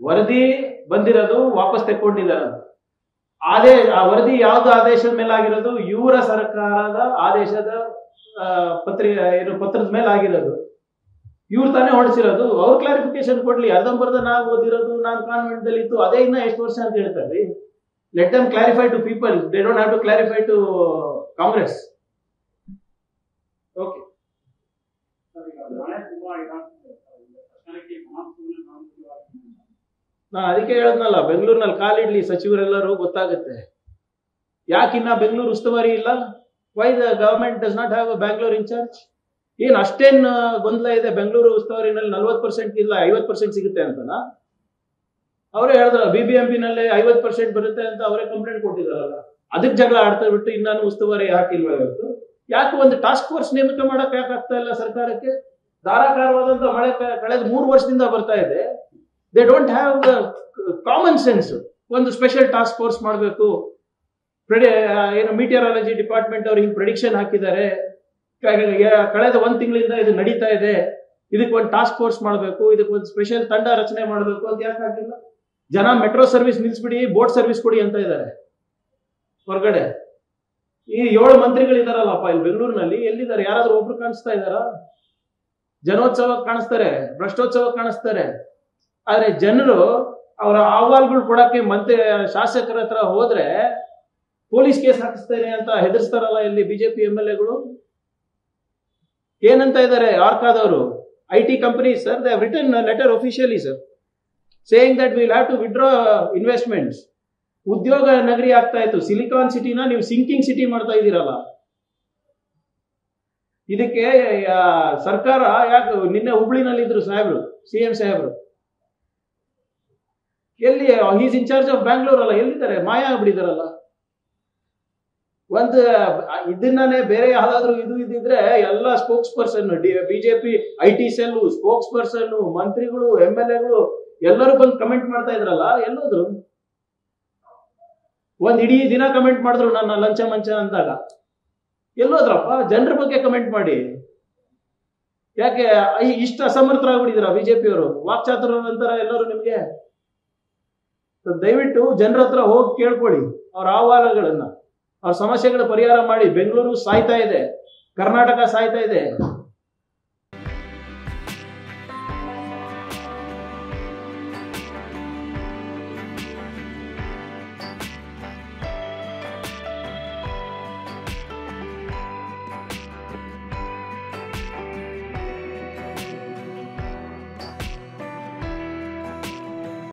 ವರದಿ ಬಂದಿರೋದು ವಾಪಸ್ ತೆಕ್ಕೊಂಡಿದ್ದಾರೆ ಆದೇಶ ಆದೇ, ಆ ವರದಿ ಯಾವ್ದು ಆದೇಶದ ಮೇಲೆ ಆಗಿರೋದು ಇವರ ಸರ್ಕಾರದ ಆದೇಶದ ಪತ್ರ ಪತ್ರಿಕೆ ಏನು, ಪತ್ರದ ಮೇಲೆ ಆಗಿರೋದು ಇವ್ರು ತಾನೇ ಹೊಡಿಸಿರೋದು. ಅವ್ರು ಕ್ಲಾರಿಫಿಕೇಶನ್ ಕೊಡ್ಲಿ. ಅರ್ಧಂಬರ್ಧ ನಾವು ಓದಿರೋದು ನಾನು ಕಾನ್ವೆಂಟ್ ದಲ್ಲಿ ಇತ್ತು ಅದೇ ಇನ್ನ ಎಷ್ಟು ವರ್ಷ ಅಂತ ಹೇಳ್ತಾರೆ let them clarify to people they don't have to clarify to Congress okay ನಾ ಅದಕ್ಕೆ ಹೇಳದ್ನಲ್ಲ, ಬೆಂಗಳೂರಿನಲ್ಲಿ ಕಾಲಿಡ್ಲಿ ಸಚಿವರೆಲ್ಲರೂ ಗೊತ್ತಾಗುತ್ತೆ. ಯಾಕಿನ್ನ ಬೆಂಗಳೂರು ಉಸ್ತುವಾರಿ ಇಲ್ಲ? Why the government does not have Bangalore in charge ಏನ್ ಅಷ್ಟೇನ್ ಗೊಂದಲ ಇದೆ? ಬೆಂಗಳೂರು ಉಸ್ತುವಾರಿನಲ್ಲಿ ನಲ್ವತ್ತು ಪರ್ಸೆಂಟ್ ಇಲ್ಲ, ಐವತ್ತು ಪರ್ಸೆಂಟ್ ಸಿಗುತ್ತೆ ಅಂತನಾ? ಅವರೇ ಹೇಳಿದ್ರ ಬಿ ಬಿ ಎಂ ಪಿ ನಲ್ಲಿ ಐವತ್ತು ಪರ್ಸೆಂಟ್ ಬರುತ್ತೆ ಅಂತ ಅವರೇ ಕಂಪ್ಲೇಂಟ್ ಕೊಟ್ಟಿದಾರಲ್ಲ. ಅದಕ್ಕೆ ಜಗಳ ಆಡ್ತಾ ಬಿಟ್ಟು ಇನ್ನಾನು ಉಸ್ತುವಾರಿ ಹಾಕಿಲ್ವಾ ಇವತ್ತು? ಯಾಕೆ ಒಂದು ಟಾಸ್ಕ್ ಫೋರ್ಸ್ ನೇಮಕ ಮಾಡಕ್ ಯಾಕೆ ಆಗ್ತಾ ಇಲ್ಲ ಸರ್ಕಾರಕ್ಕೆ? ಧಾರಾಕಾರವಾದಂತ ಮಳೆ ಕಳೆದ ಮೂರು ವರ್ಷದಿಂದ ಬರ್ತಾ ಇದೆ. They don't have the common sense ಒಂದು ಸ್ಪೆಷಲ್ ಟಾಸ್ಕ್ ಫೋರ್ಸ್ ಮಾಡಬೇಕು. ಏನು ಮೀಟಿಯರಾಲಜಿ ಡಿಪಾರ್ಟ್ಮೆಂಟ್ ಅವ್ರು ಹಿಂಗೆ ಪ್ರೆಡಿಕ್ಷನ್ ಹಾಕಿದ್ದಾರೆ. ಕಳೆದ ಒಂದು ತಿಂಗಳಿಂದ ಇದು ನಡೀತಾ ಇದೆ. ಇದಕ್ಕೆ ಒಂದು ಟಾಸ್ಕ್ ಫೋರ್ಸ್ ಮಾಡಬೇಕು. ಇದಕ್ಕೆ ಒಂದು ಸ್ಪೆಷಲ್ ತಂಡ ರಚನೆ ಮಾಡಬೇಕು ಅಂತ ಯಾಕೆ ಆಗಿಲ್ಲ ಜನ ಮೆಟ್ರೋ ಸರ್ವಿಸ್ ನಿಲ್ಸ್ಬಿಡಿ ಬೋಟ್ ಸರ್ವಿಸ್ ಕೊಡಿ ಅಂತ ಇದ್ದಾರೆ. ಹೊರಗಡೆ. ಈ ಏಳು ಮಂತ್ರಿಗಳಿದಾರಲ್ಲಪ್ಪ ಇಲ್ಲಿ ಬೆಂಗಳೂರಿನಲ್ಲಿ. ಎಲ್ಲಿದ್ದಾರೆ? ಯಾರಾದ್ರೂ ಒಬ್ರು ಕಾಣಿಸ್ತಾ ಇದ್ದಾರಾ? ಜನೋತ್ಸವ ಕಾಣಿಸ್ತಾರೆ, ಭ್ರಷ್ಟೋತ್ಸವ ಕಾಣಿಸ್ತಾರೆ. ಆದ್ರೆ ಜನರು ಅವರ ಅಹವಾಲ್ಗಳು ಕೊಡಕ್ಕೆ ಮಂತ್ರಿ, ಶಾಸಕರ ಹತ್ರ ಹೋದ್ರೆ ಪೊಲೀಸ್ ಕೇಸ್ ಹಾಕಿಸ್ತೇನೆ ಅಂತ ಹೆದರ್ಸ್ತಾರಲ್ಲ ಇಲ್ಲಿ ಬಿಜೆಪಿ ಎಂ ಎಲ್ ಎಗಳು? ಏನಂತ ಇದ್ದಾರೆ ಆರ್ಕಾದವರು I T company, sir they return letter officially sir saying that will have to withdraw investments ಉದ್ಯೋಗ ನಗರಿ ಆಗ್ತಾ ಇತ್ತು. ಸಿಲಿಕಾನ್ ಸಿಟಿನ ನೀವು ಸಿಂಕಿಂಗ್ ಸಿಟಿ ಮಾಡ್ತಾ ಇದ್ದೀರಲ್ಲ. ಇದಕ್ಕೆ ಸರ್ಕಾರ ಯಾಕೆ ನಿನ್ನೆ ಹುಬ್ಳಿನಲ್ಲಿ ಇದ್ರು ಸಾಹೇಬ್ರು, ಸಿ ಎಂ ಸಾಹೇಬ್ರು? ಎಲ್ಲಿ ಈಸ್ ಇನ್ಚಾರ್ಜ್ ಆಫ್ ಬ್ಯಾಂಗ್ಳೂರ್ ಅಲ್ಲ, ಎಲ್ಲಿದ್ದಾರೆ? ಮಾಯ ಆಗ್ಬಿಟ್ಟಿದಾರಲ್ಲ ಒಂದು, ಇದನ್ನೇ ಬೇರೆ ಯಾವ್ದಾದ್ರು ಇದು ಇದಿದ್ರೆ ಎಲ್ಲ spokesperson BJP I T cell spokesperson ಮಂತ್ರಿಗಳು ಎಂ ಎಲ್ ಎಗಳು ಎಲ್ಲರೂ ಬಂದು ಕಮೆಂಟ್ ಮಾಡ್ತಾ ಇದ್ರಲ್ಲ, ಎಲ್ಲೋದ್ರು. ಒಂದ್ ಇಡೀ ದಿನ ಕಮೆಂಟ್ ಮಾಡಿದ್ರು ನನ್ನ ಲಂಚ ಮಂಚ ಅಂದಾಗ. ಎಲ್ಲೋದ್ರಪ್ಪ? ಜನರ ಬಗ್ಗೆ ಕಮೆಂಟ್ ಮಾಡಿ. ಯಾಕೆ ಇಷ್ಟು ಅಸಮರ್ಥರಾಗ್ಬಿಟ್ಟಿದ್ದೀರಾ ಬಿಜೆಪಿಯವರು ವಾಕ್ಚಾತುರ ನಂತರ ಎಲ್ಲರೂ ನಿಮ್ಗೆ. ದಯವಿಟ್ಟು ಜನರ ಹತ್ರ ಹೋಗಿ ಕೇಳ್ಕೊಳ್ಳಿ ಅವ್ರ ಆಹ್ವಾನಗಳನ್ನ ಅವ್ರ ಸಮಸ್ಯೆಗಳ ಪರಿಹಾರ ಮಾಡಿ. ಬೆಂಗಳೂರು ಸಾಯ್ತಾ ಇದೆ, ಕರ್ನಾಟಕ ಸಾಯ್ತಾ ಇದೆ.